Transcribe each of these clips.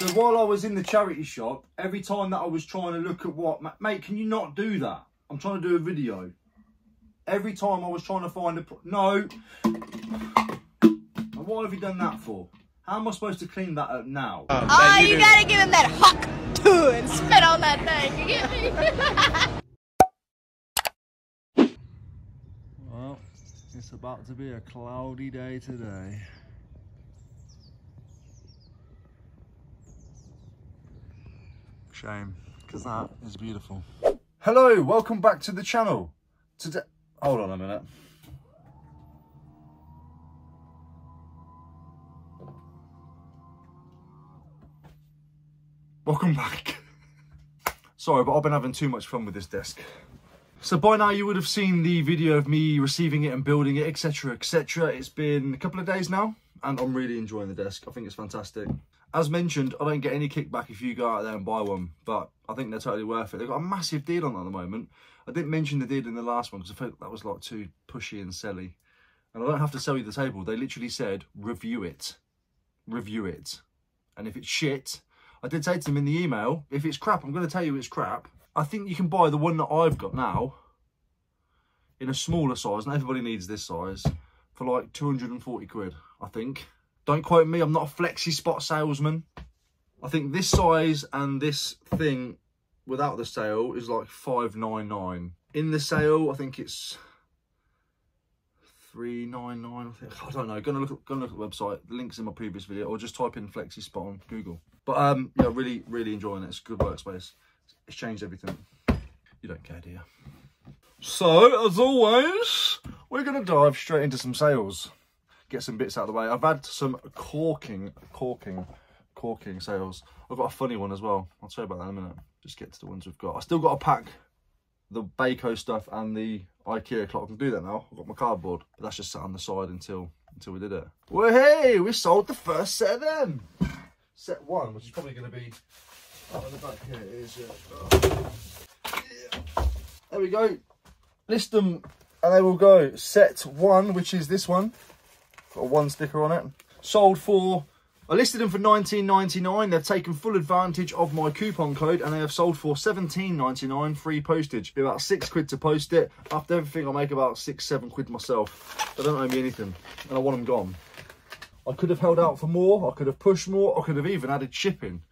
So while I was in the charity shop, every time that I was trying to look at what, mate, can you not do that? I'm trying to do a video. Every time I was trying to find a, no. And what have you done that for? How am I supposed to clean that up now? Oh, oh you, you gotta give him that huck to and spit on that thing. You get me? well, it's about to be a cloudy day today. Shame, because that is beautiful. Hello, welcome back to the channel. Today, hold on a minute. Welcome back. Sorry, but I've been having too much fun with this desk. So by now you would have seen the video of me receiving it and building it, etc, etc. It's been a couple of days now, and I'm really enjoying the desk. I think it's fantastic. As mentioned, I don't get any kickback if you go out there and buy one, but I think they're totally worth it. They've got a massive deal on at the moment. I didn't mention the deal in the last one because I felt that was like too pushy and silly. And I don't have to sell you the table. They literally said, review it. Review it. And if it's shit, I did say to them in the email, if it's crap, I'm going to tell you it's crap. I think you can buy the one that I've got now in a smaller size. and everybody needs this size for like 240 quid, I think. Don't quote me, I'm not a FlexiSpot salesman. I think this size and this thing without the sale is like 599. In the sale, I think it's 399 I think. I don't know gonna look gonna look at the website the links in my previous video or just type in FlexiSpot on Google. But um yeah really really enjoying it it's a good workspace. It's changed everything. You don't care do you so as always we're gonna dive straight into some sales get some bits out of the way. I've had some corking, corking, corking sales. I've got a funny one as well. I'll tell you about that in a minute. Just get to the ones we've got. I still got to pack the Baco stuff and the Ikea clock. I can do that now. I've got my cardboard. But that's just sat on the side until until we did it. Well, hey, we sold the first set of them. Set one, which is probably going to be... Oh, in the back here is, yeah. There we go. List them and they will go. Set one, which is this one. Got a one sticker on it. Sold for, I listed them for 19.99. They've taken full advantage of my coupon code and they have sold for 17.99 free postage. Be about six quid to post it. After everything, I make about six, seven quid myself. They don't owe me anything and I want them gone. I could have held out for more. I could have pushed more. I could have even added shipping.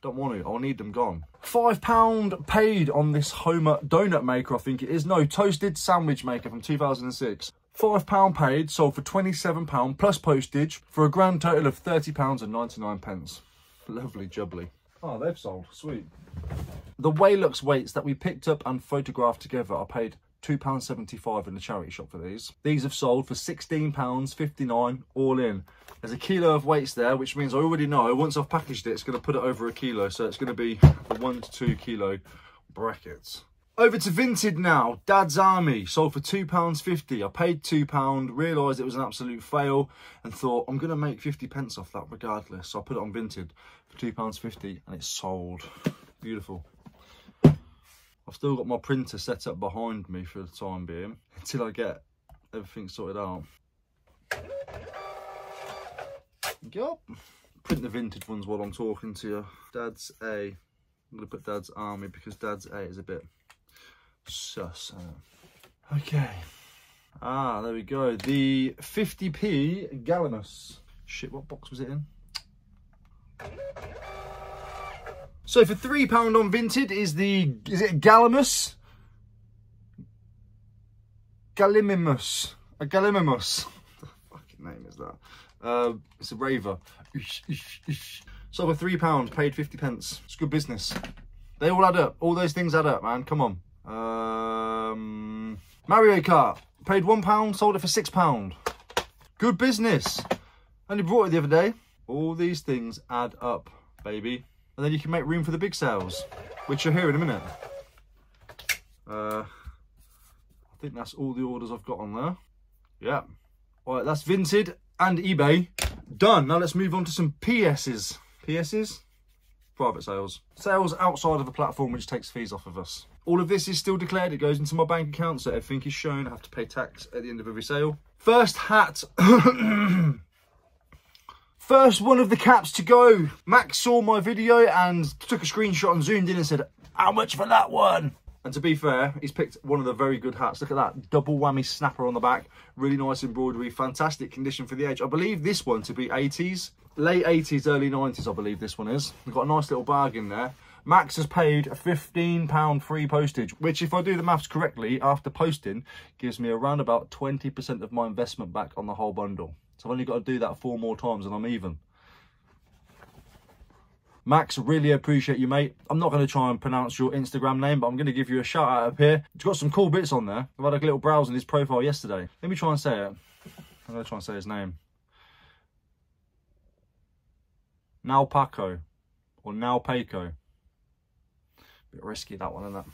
Don't want to. I'll need them gone. £5 paid on this Homer donut maker, I think it is. No, toasted sandwich maker from 2006. £5 paid, sold for £27 plus postage for a grand total of £30 and 99 pence. Lovely jubbly. Oh, they've sold. Sweet. The Waylux weights that we picked up and photographed together are paid £2.75 in the charity shop for these. These have sold for £16.59 all in. There's a kilo of weights there, which means I already know once I've packaged it, it's going to put it over a kilo. So it's going to be a one to two kilo brackets. Over to Vinted now. Dad's Army sold for £2.50. I paid £2, realised it was an absolute fail and thought I'm going to make 50 pence off that regardless. So I put it on Vinted for £2.50 and it's sold. Beautiful. I've still got my printer set up behind me for the time being until I get everything sorted out. Yup. Print the vintage ones while I'm talking to you. Dad's A. I'm going to put Dad's Army because Dad's A is a bit sus. Okay. Ah, there we go. The 50p Gallimimus. Shit, what box was it in? So for £3 on Vinted is the, is it Gallimimus? Gallimimus. A Gallimimus. What the fucking name is that? Uh, it's a raver. So for £3, paid 50 pence. It's good business. They all add up. All those things add up, man. Come on. Um, Mario Kart, paid £1, sold it for £6. Good business. Only brought it the other day. All these things add up, baby. And then you can make room for the big sales, which are here in a minute. Uh, I think that's all the orders I've got on there. Yeah. All right, that's Vinted and eBay. Done. Now let's move on to some PSs. PSs? Private sales. Sales outside of the platform which takes fees off of us. All of this is still declared. It goes into my bank account, so everything is shown. I have to pay tax at the end of every sale. First hat. First one of the caps to go. Max saw my video and took a screenshot and zoomed in and said, how much for that one? And to be fair, he's picked one of the very good hats. Look at that, double whammy snapper on the back. Really nice embroidery, fantastic condition for the age. I believe this one to be 80s, late 80s, early 90s, I believe this one is. We've got a nice little bag in there. Max has paid a £15 free postage, which if I do the maths correctly, after posting, gives me around about 20% of my investment back on the whole bundle. So I've only got to do that four more times and I'm even. Max, really appreciate you, mate. I'm not going to try and pronounce your Instagram name, but I'm going to give you a shout out up here. It's got some cool bits on there. I've had a little browse on his profile yesterday. Let me try and say it. I'm going to try and say his name. Now Paco or Now Paco. Bit risky that one, isn't it?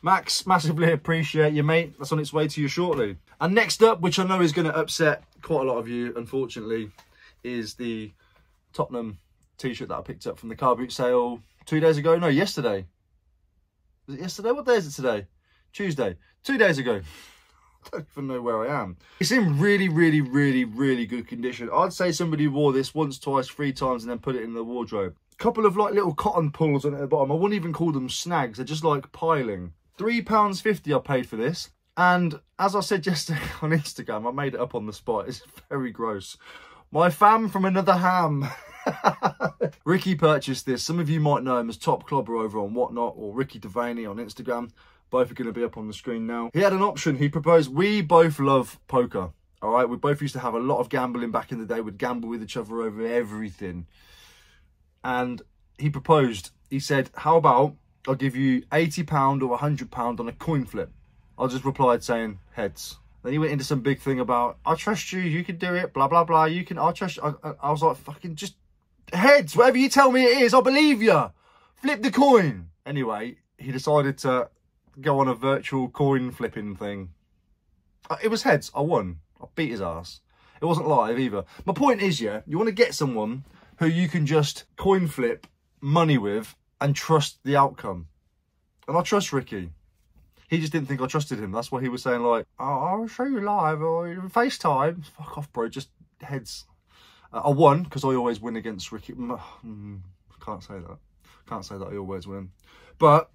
Max, massively appreciate you, mate. That's on its way to you shortly. And next up, which I know is going to upset quite a lot of you, unfortunately, is the Tottenham t-shirt that I picked up from the car boot sale two days ago. No, yesterday. Was it yesterday? What day is it today? Tuesday. Two days ago. I don't even know where I am. It's in really, really, really, really good condition. I'd say somebody wore this once, twice, three times and then put it in the wardrobe. Couple of like little cotton pulls on at the bottom. I wouldn't even call them snags. They're just like piling. £3.50 I paid for this. And as I said yesterday on Instagram, I made it up on the spot. It's very gross. My fam from another ham. Ricky purchased this. Some of you might know him as Top Clobber over on Whatnot or Ricky Devaney on Instagram. Both are going to be up on the screen now. He had an option. He proposed, we both love poker. All right, we both used to have a lot of gambling back in the day. We'd gamble with each other over everything. And he proposed, he said, how about I'll give you £80 or £100 on a coin flip? I just replied saying, heads. Then he went into some big thing about, I trust you, you can do it, blah, blah, blah. You can, I trust you. I, I was like, fucking just heads, whatever you tell me it is, I believe you. Flip the coin. Anyway, he decided to go on a virtual coin flipping thing. Uh, It was heads. I won. I beat his ass. It wasn't live either. My point is, yeah, you want to get someone who you can just coin flip money with and trust the outcome. And I trust Ricky. He just didn't think I trusted him. That's why he was saying like, oh, I'll show you live or FaceTime. Fuck off, bro. Just heads. Uh, I won because I always win against Ricky. Mm, Can't say that. Can't say that I always win. But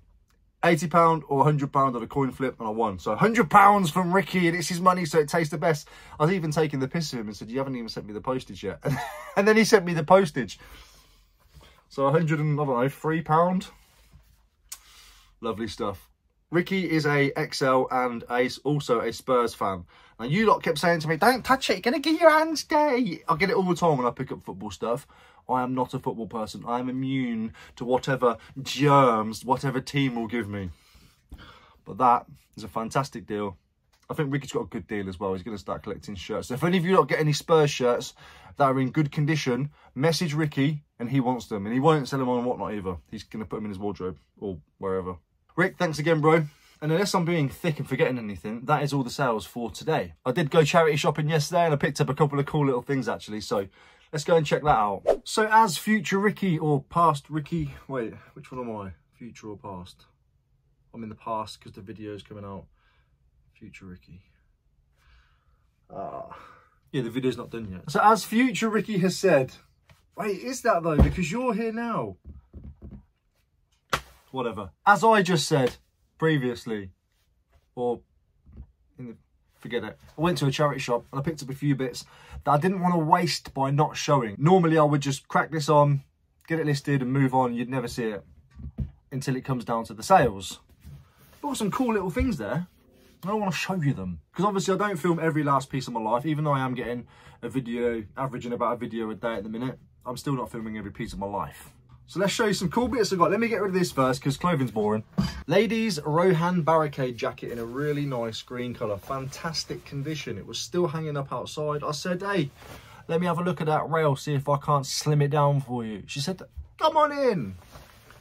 £80 or £100 on a coin flip and I won. So £100 from Ricky and it's his money so it tastes the best. I was even taking the piss of him and said, you haven't even sent me the postage yet. and then he sent me the postage. So 100 and, I don't know, £3. Lovely stuff. Ricky is a XL and a, also a Spurs fan. And you lot kept saying to me, don't touch it, you're going to get your hands dirty. I get it all the time when I pick up football stuff. I am not a football person. I am immune to whatever germs, whatever team will give me. But that is a fantastic deal. I think Ricky's got a good deal as well. He's going to start collecting shirts. So if any of you don't get any Spurs shirts that are in good condition, message Ricky and he wants them. And he won't sell them on whatnot either. He's going to put them in his wardrobe or wherever. Rick, thanks again, bro. And unless I'm being thick and forgetting anything, that is all the sales for today. I did go charity shopping yesterday and I picked up a couple of cool little things actually. So let's go and check that out. So as future Ricky or past Ricky, wait, which one am I? Future or past? I'm in the past because the video is coming out. Future Ricky. Ah. Yeah, the video's not done yet. So as future Ricky has said, wait, is that though? Because you're here now. Whatever. As I just said previously, or forget it. I went to a charity shop and I picked up a few bits that I didn't want to waste by not showing. Normally I would just crack this on, get it listed and move on. You'd never see it until it comes down to the sales. Got some cool little things there. I don't want to show you them because obviously I don't film every last piece of my life even though I am getting a video averaging about a video a day at the minute I'm still not filming every piece of my life so let's show you some cool bits I've got let me get rid of this first because clothing's boring ladies Rohan barricade jacket in a really nice green color fantastic condition it was still hanging up outside I said hey let me have a look at that rail see if I can't slim it down for you she said come on in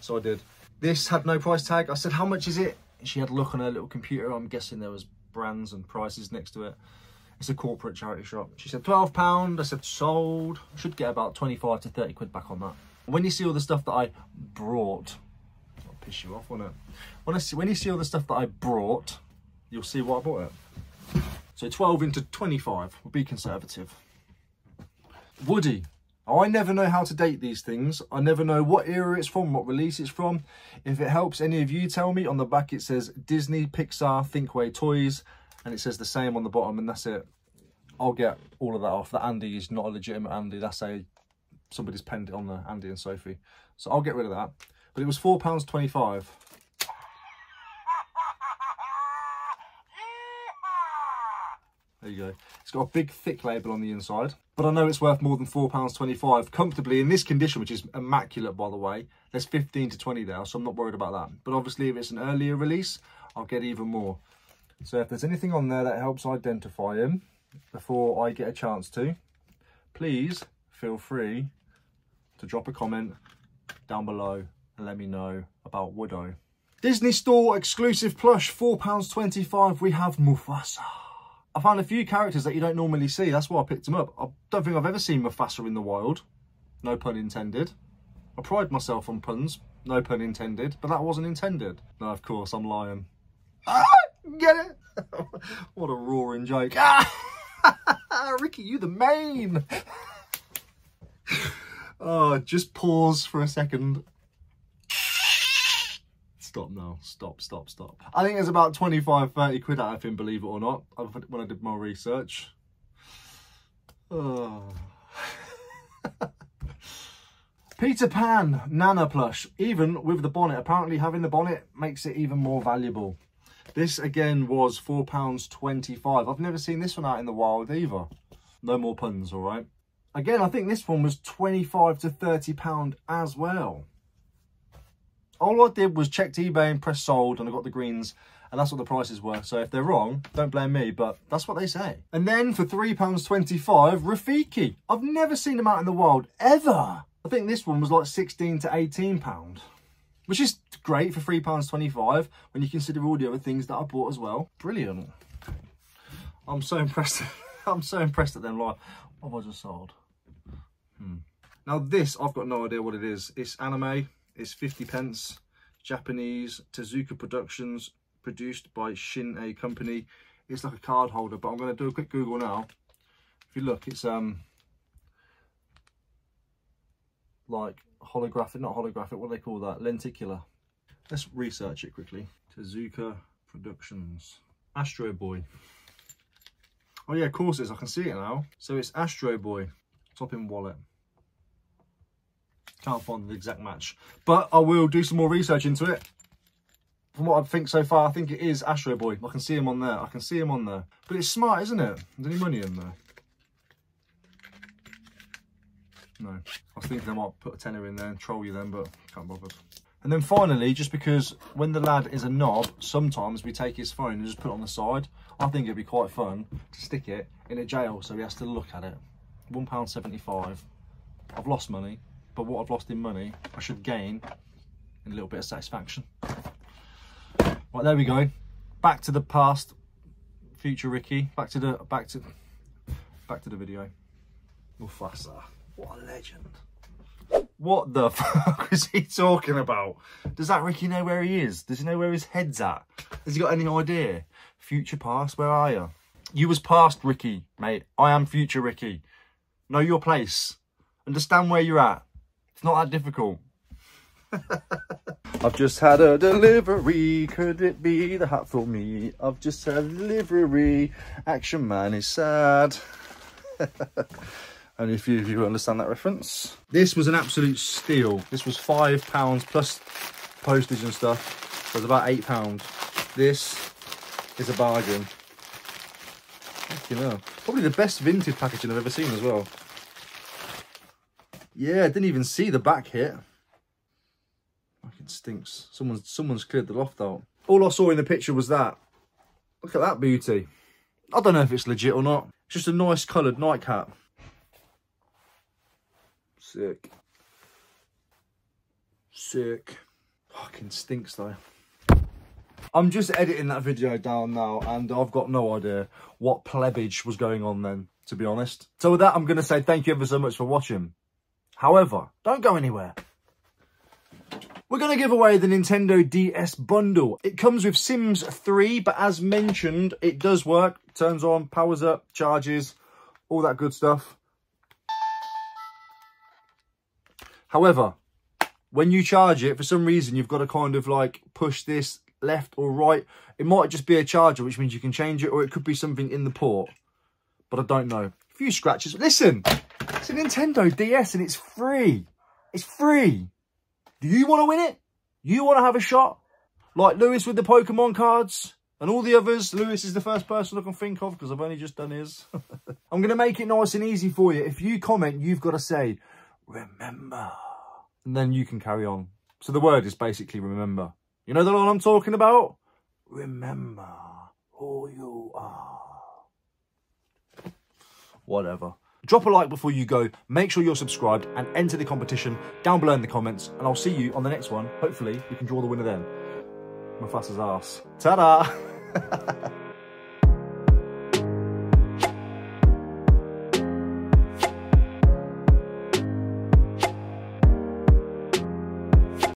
so I did this had no price tag I said how much is it she had a look on her little computer. I'm guessing there was brands and prices next to it. It's a corporate charity shop. She said £12. I said sold. Should get about 25 to 30 quid back on that. When you see all the stuff that I brought, I'll piss you off, won't it? When, I see, when you see all the stuff that I brought, you'll see what I bought it. So 12 into 25, we'll be conservative. Woody, oh, I never know how to date these things. I never know what era it's from, what release it's from. If it helps any of you tell me, on the back it says Disney, Pixar, Thinkway Toys, and it says the same on the bottom, and that's it. I'll get all of that off. That Andy is not a legitimate Andy. That's a somebody's penned it on the Andy and Sophie. So I'll get rid of that. But it was £4.25. There you go. It's got a big thick label on the inside, but I know it's worth more than £4.25 comfortably in this condition, which is immaculate, by the way. There's 15 to 20 there, so I'm not worried about that. But obviously, if it's an earlier release, I'll get even more. So if there's anything on there that helps identify him before I get a chance to, please feel free to drop a comment down below and let me know about Woodo. Disney Store exclusive plush, £4.25. We have Mufasa. I found a few characters that you don't normally see. That's why I picked them up. I don't think I've ever seen Mufasa in the wild. No pun intended. I pride myself on puns. No pun intended. But that wasn't intended. No, of course, I'm lying. Ah, get it? what a roaring joke. Ah, Ricky, you the main. oh, just pause for a second stop now. Stop, stop, stop. I think there's about 25, 30 quid out of him, believe it or not, when I did my research. Oh. Peter Pan Nana plush, even with the bonnet. Apparently having the bonnet makes it even more valuable. This again was £4.25. I've never seen this one out in the wild either. No more puns, all right? Again, I think this one was 25 to £30 as well all I did was checked eBay and press sold and I got the greens and that's what the prices were. So if they're wrong, don't blame me, but that's what they say. And then for £3.25, Rafiki. I've never seen them out in the wild, ever. I think this one was like 16 to £18, which is great for £3.25 when you consider all the other things that I bought as well. Brilliant. I'm so impressed. I'm so impressed at them. Like, what have I just sold? Hmm. Now this, I've got no idea what it is. It's anime. It's 50 pence. Japanese Tezuka Productions, produced by Shin A Company. It's like a card holder, but I'm going to do a quick Google now. If you look, it's um like holographic, not holographic, what do they call that? Lenticular. Let's research it quickly. Tezuka Productions. Astro Boy. Oh yeah, of course it is. I can see it now. So it's Astro Boy. Topping wallet. Can't find the exact match. But I will do some more research into it. From what I think so far, I think it is Astro Boy. I can see him on there. I can see him on there. But it's smart, isn't it? Is any money in there? No. I was thinking I might put a tenner in there and troll you then, but can't bother. And then finally, just because when the lad is a knob, sometimes we take his phone and just put it on the side. I think it'd be quite fun to stick it in a jail so he has to look at it. £1.75. I've lost money, but what I've lost in money, I should gain in a little bit of satisfaction. Right, there we go. Back to the past, future Ricky. Back to the back to back to the video. Mufasa, what a legend. What the fuck is he talking about? Does that Ricky know where he is? Does he know where his head's at? Has he got any idea? Future past, where are you? You was past Ricky, mate. I am future Ricky. Know your place. Understand where you're at. It's not that difficult. I've just had a delivery, could it be the hat for me? I've just had a delivery, Action Man is sad. Only a few of you understand that reference. This was an absolute steal. This was five pounds plus postage and stuff. So it was about eight pounds. This is a bargain. You know, probably the best vintage packaging I've ever seen as well. Yeah, I didn't even see the back hit. Fucking stinks. Someone's someone's cleared the loft out. All I saw in the picture was that. Look at that beauty. I don't know if it's legit or not. It's just a nice coloured nightcap. Sick. Sick. Fucking stinks though. I'm just editing that video down now and I've got no idea what plebage was going on then, to be honest. So with that, I'm going to say thank you ever so much for watching. However, don't go anywhere. We're going to give away the Nintendo DS bundle. It comes with Sims 3, but as mentioned, it does work. Turns on, powers up, charges, all that good stuff. However, when you charge it, for some reason, you've got to kind of like push this left or right. It might just be a charger, which means you can change it, or it could be something in the port. But I don't know. A few scratches. Listen, it's a Nintendo DS and it's free. It's free. Do you want to win it? You want to have a shot? Like Lewis with the Pokemon cards and all the others. Lewis is the first person I can think of because I've only just done his. I'm going to make it nice and easy for you. If you comment, you've got to say, remember. And then you can carry on. So the word is basically remember. You know the line I'm talking about? Remember who you are. Whatever. Drop a like before you go. Make sure you're subscribed and enter the competition down below in the comments. And I'll see you on the next one. Hopefully, we can draw the winner then. Mufasa's ass. Ta-da!